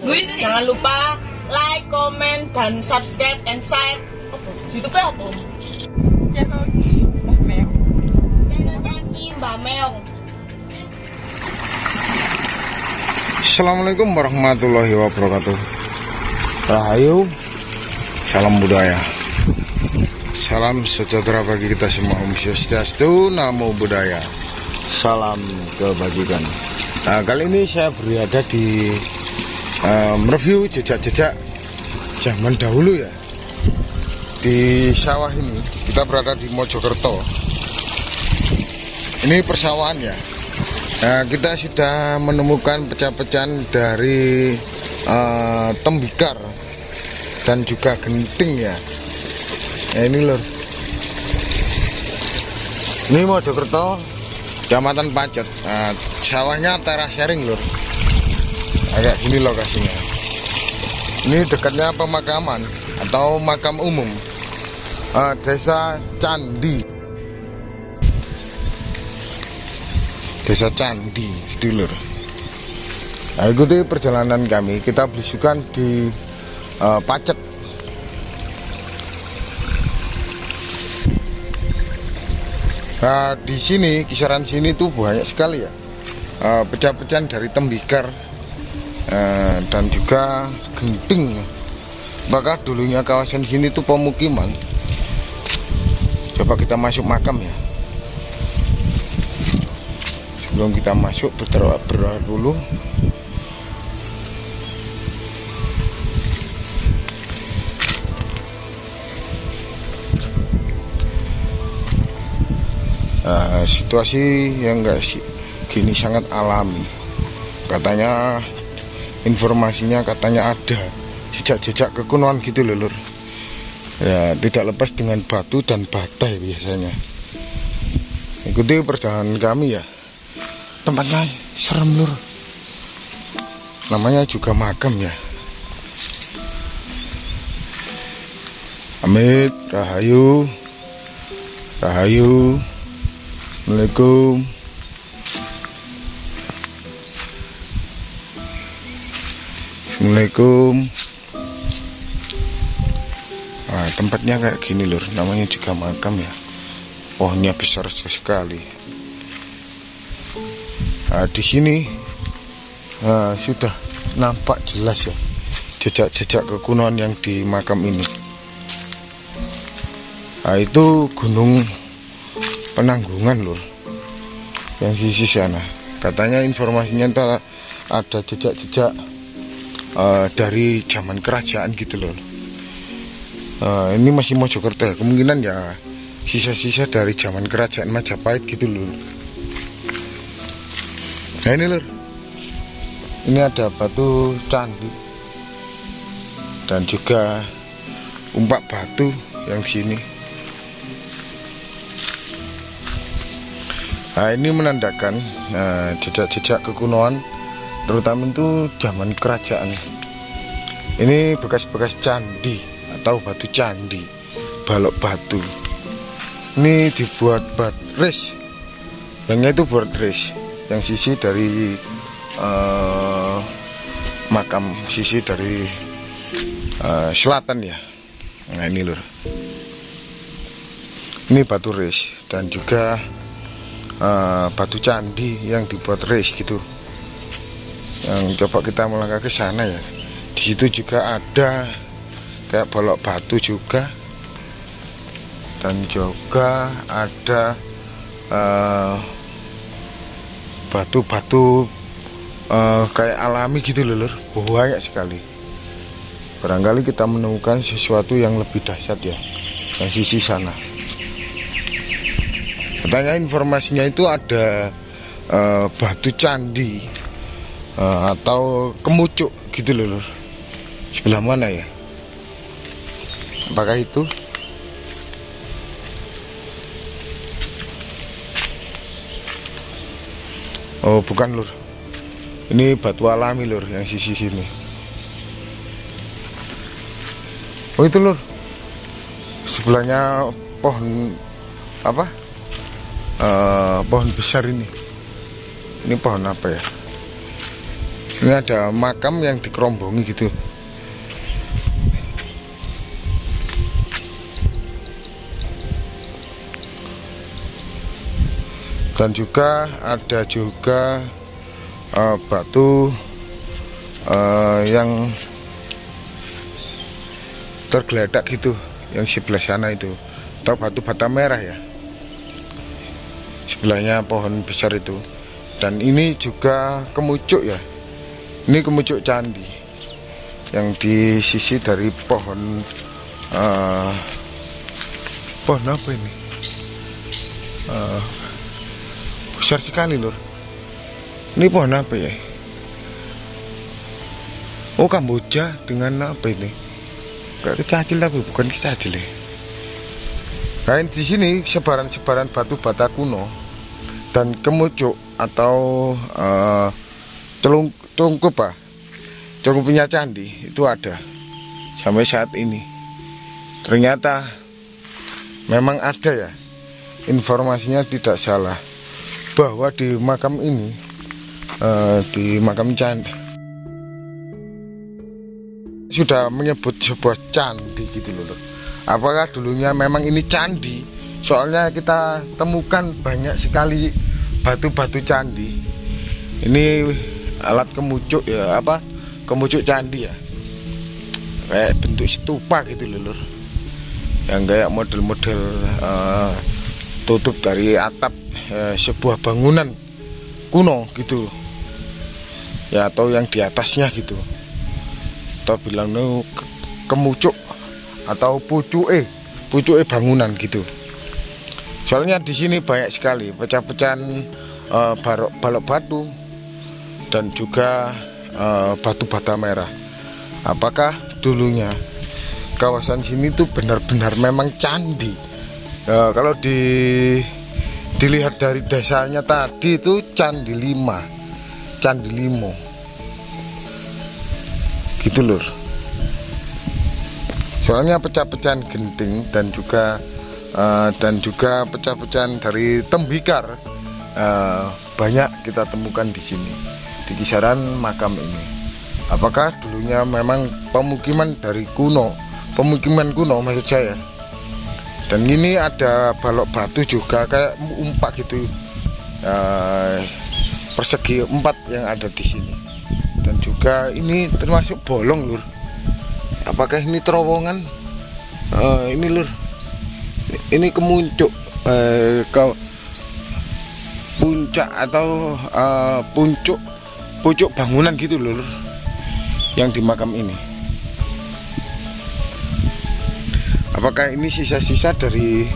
Jangan lupa like, comment, dan subscribe and share. YouTube-nya apa? Channel Mbah Meong. Channelnya Ki Mbak Meong. Assalamualaikum warahmatullahi wabarakatuh Rahayu Salam budaya Salam sejahtera bagi kita semua Om Swastiastu, Namo Buddhaya Salam kebajikan Nah kali ini saya berada di um, review jejak-jejak zaman dahulu ya Di sawah ini Kita berada di Mojokerto Ini persawahan ya Nah, kita sudah menemukan pecah-pecahan dari uh, tembikar dan juga genting ya. Nah, ini lor. Ini Mojokerto, Kecamatan Pacet. Nah, sawahnya teras sharing lor. Agak gini lokasinya. Ini dekatnya pemakaman atau makam umum uh, Desa Candi. Desa Candi Dulur. Nah, ikuti perjalanan kami. Kita belusukan di uh, Pacet. Nah, di sini kisaran sini tuh banyak sekali ya uh, pecah-pecahan dari tembikar uh, dan juga genting. Maka dulunya kawasan sini tuh pemukiman. Coba kita masuk makam ya sebelum kita masuk berdoa dulu nah, situasi yang enggak sih gini sangat alami katanya informasinya katanya ada jejak-jejak kekunoan gitu loh lur. Ya tidak lepas dengan batu dan batai biasanya. Ikuti perjalanan kami ya. Tempatnya serem lur. Namanya juga makam ya. Amit Rahayu. Rahayu. Assalamualaikum Assalamualaikum Nah, tempatnya kayak gini lur namanya juga makam ya pohonnya besar sekali Nah, di sini nah, sudah nampak jelas ya jejak-jejak kekunoan yang di makam ini. Nah, itu gunung penanggungan loh yang sisi sana. Katanya informasinya ada jejak-jejak uh, dari zaman kerajaan gitu loh. Uh, ini masih Mojokerto ya. Kemungkinan ya sisa-sisa dari zaman kerajaan Majapahit gitu loh. Nah ini lur Ini ada batu candi Dan juga Umpak batu yang sini Nah ini menandakan jejak-jejak nah, kekunoan Terutama itu zaman kerajaan. Ini bekas-bekas candi Atau batu candi Balok batu. Ini dibuat baterai Yang itu buat race. Yang sisi dari uh, makam sisi dari uh, selatan ya. Nah ini lur. Ini batu res dan juga uh, batu candi yang dibuat res gitu yang coba kita melangkah ke sana ya. Di situ juga ada kayak bolok batu juga. Dan juga ada uh, batu-batu uh, kayak alami gitu loh lur. Banyak sekali. Barangkali kita menemukan sesuatu yang lebih dahsyat ya yang sisi sana. Katanya informasinya itu ada uh, batu candi uh, atau kemucuk gitu loh lur. Sebelah mana ya? Apakah itu? Oh bukan lur. Ini batu alami lur yang sisi sini. Oh itu lur. Sebelahnya pohon Apa? Uh, Pohon besar ini. Ini pohon apa ya ini ada makam yang dikerombongi gitu. Dan juga ada juga uh, batu uh, yang tergeletak gitu yang sebelah sana itu. Atau batu bata merah ya. Sebelahnya pohon besar itu. Dan ini juga kemucuk ya ini kemucuk candi yang di sisi dari pohon uh, pohon apa ini? Uh, besar sekali lur ini pohon apa ya? Oh kamboja dengan apa ini? Gak kecacil tapi bukan kecacil ya. Nah, di sini sebaran-sebaran batu bata kuno dan kemucuk atau uh, telung tungkup pak. Punya candi itu ada. Sampai saat ini. Ternyata memang ada ya. Informasinya tidak salah. Bahwa di makam ini uh, di makam candi sudah menyebut sebuah candi gitu loh apakah dulunya memang ini candi? Soalnya kita temukan banyak sekali batu-batu candi. Ini alat kemucuk ya apa kemucuk candi ya. Kayak bentuk stupa gitu loh lur. Yang kayak model-model uh, tutup dari atap uh, sebuah bangunan kuno gitu. Ya atau yang di atasnya gitu. Atau bilang ke kemucuk atau pucuke pucuke bangunan gitu. Soalnya di sini banyak sekali pecah-pecahan uh, balok batu dan juga uh, batu bata merah. Apakah dulunya kawasan sini tuh benar-benar memang candi? Uh, kalau di dilihat dari desanya tadi itu candi lima candi limo. Gitu lur. Soalnya pecah-pecahan genting dan juga uh, dan juga pecah-pecahan dari tembikar uh, banyak kita temukan di sini di kisaran makam ini. Apakah dulunya memang pemukiman dari kuno? Pemukiman kuno maksud saya. Dan ini ada balok batu juga kayak umpak gitu. Uh, persegi empat yang ada di sini. Dan juga ini termasuk bolong lur. Apakah ini terowongan? Uh, ini lur. Ini kemuncuk uh, ke puncak atau uh, puncuk pucuk bangunan gitu lur. Yang di makam ini. Apakah ini sisa-sisa dari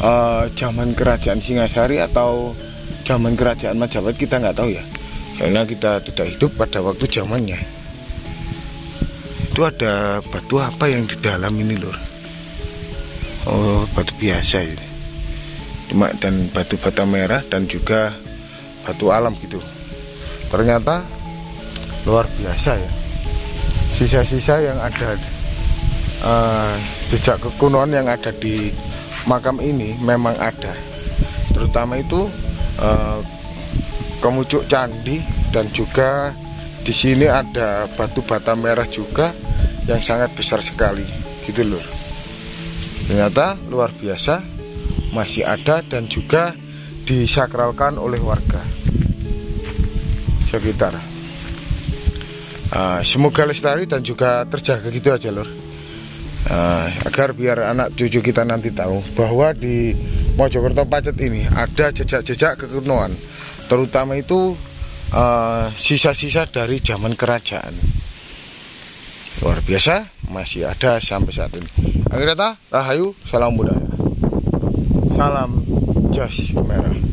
uh, zaman kerajaan Singasari atau zaman kerajaan Majapahit? Kita nggak tahu ya. Karena kita tidak hidup pada waktu zamannya. Itu ada batu apa yang di dalam ini lur? Oh batu biasa ini. Cuma dan batu bata merah dan juga batu alam gitu ternyata luar biasa ya. Sisa-sisa yang ada uh, jejak kekunoan yang ada di makam ini memang ada. Terutama itu uh, kemucuk candi dan juga di sini ada batu bata merah juga yang sangat besar sekali. Gitu loh ternyata luar biasa masih ada dan juga disakralkan oleh warga sekitar. Uh, semoga lestari dan juga terjaga gitu aja lor uh, agar biar anak cucu kita nanti tahu bahwa di Mojokerto Pacet ini ada jejak-jejak kekunoan terutama itu eh, sisa-sisa uh, dari zaman kerajaan. Luar biasa masih ada sampai saat ini. Akhirnya rahayu salam budaya. Salam. Jas merah